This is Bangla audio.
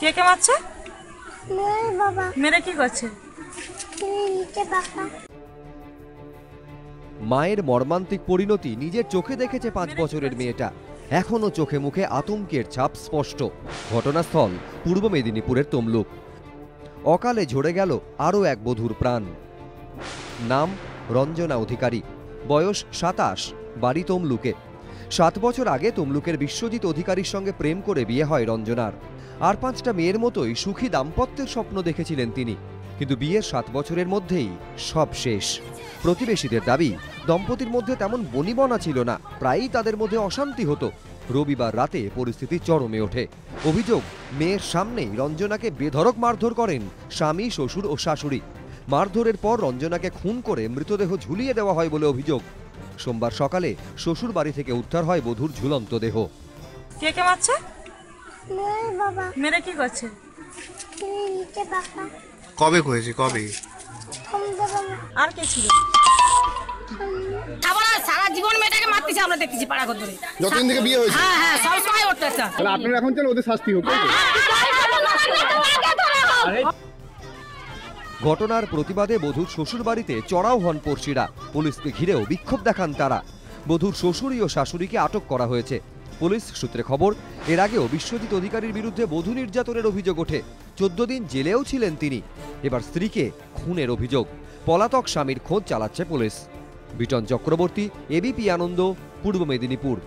কে কে মারছে? মেরে কি করছে? মায়ের মর্মান্তিক পরিণতি নিজের চোখে দেখেছে পাঁচ বছরের মেয়েটা। এখনও চোখে মুখে আতঙ্কের ছাপ স্পষ্ট। ঘটনাস্থল পূর্ব মেদিনীপুরের তমলুক। অকালে ঝরে গেল আরও এক বধূর প্রাণ। নাম রঞ্জনা অধিকারী। বয়স সাতাশ বাড়ি তমলুকে। সাত বছর আগে তমলুকের বিশ্বজিৎ অধিকারীর সঙ্গে প্রেম করে বিয়ে হয় রঞ্জনার। আর পাঁচটা মেয়ের মতোই সুখী দাম্পত্যের স্বপ্ন দেখেছিলেন তিনি। কিন্তু বিয়ের সাত বছরের মধ্যেই সব শেষ। প্রতিবেশীদের দাবি, দম্পতির মধ্যে তেমন বনিবনা ছিল না, প্রায়ই তাদের মধ্যে অশান্তি হতো। রবিবার রাতে পরিস্থিতি চরমে ওঠে। অভিযোগ, মেয়ের সামনেই রঞ্জনাকে বেধড়ক মারধর করেন স্বামী, শ্বশুর ও শাশুড়ি। মারধরের পর রঞ্জনাকে খুন করে মৃতদেহ ঝুলিয়ে দেওয়া হয় বলে অভিযোগ। সোমবার সকালে শ্বশুর বাড়ি থেকে উদ্ধার হয় বধূর ঝুলন্ত দেহ। কে কে মারছে? মেরে কি করছে? নিচে বাবা কবে হয়েছে? কবে? আর কে ছিল? আবার সারা জীবন মেয়েটাকে মারতেছে আমরা দেখতেছি পাড়া যতদিন থেকে বিয়ে হয়েছে। হ্যাঁ হ্যাঁ সবসময় অত্যাচার তাহলে আপনারা এখন চান ওদের শাস্তি হোক ঘটনার প্রতিবাদে বধূর শ্বশুর বাড়িতে চড়াও হন পড়শিরা। পুলিশকে ঘিরেও বিক্ষোভ দেখান তারা। বধূর শ্বশুরী ও শাশুড়িকে আটক করা হয়েছে। পুলিশ সূত্রে খবর, এর আগেও বিশ্বজিৎ অধিকারীর বিরুদ্ধে বধূ নির্যাতনের অভিযোগ ওঠে। চোদ্দ দিন জেলেও ছিলেন তিনি। এবার স্ত্রীকে খুনের অভিযোগ। পলাতক স্বামীর খোঁজ চালাচ্ছে পুলিশ। বিটন চক্রবর্তী এবিপি আনন্দ, পূর্ব মেদিনীপুর।